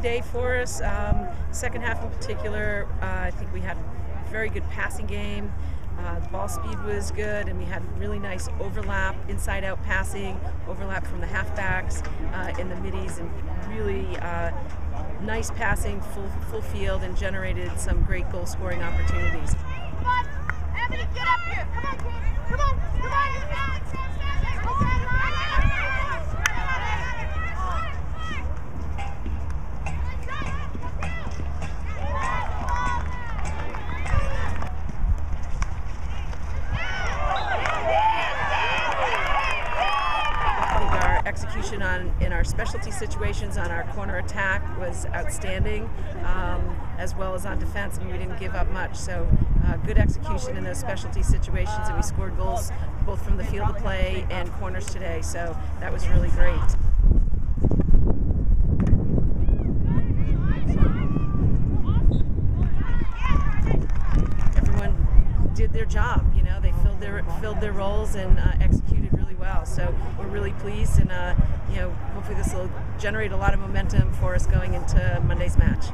day for us. Um, second half in particular, uh, I think we had a very good passing game. Uh, the ball speed was good, and we had really nice overlap, inside out passing, overlap from the halfbacks uh, in the middies, and really uh, nice passing, full, full field, and generated some great goal scoring opportunities. Come on, get up here. Come on, come on, come on. I think our execution on in our specialty situations on our corner attack was outstanding, um, as well as on defense. I mean, we didn't give up much, so uh, good execution in those specialty situations, and we scored goals both from the field of play and corners today. So that was really great. Everyone did their job. You know, they filled their filled their roles and uh, executed well. So we're really pleased, and uh, you know, hopefully this will generate a lot of momentum for us going into Monday's match.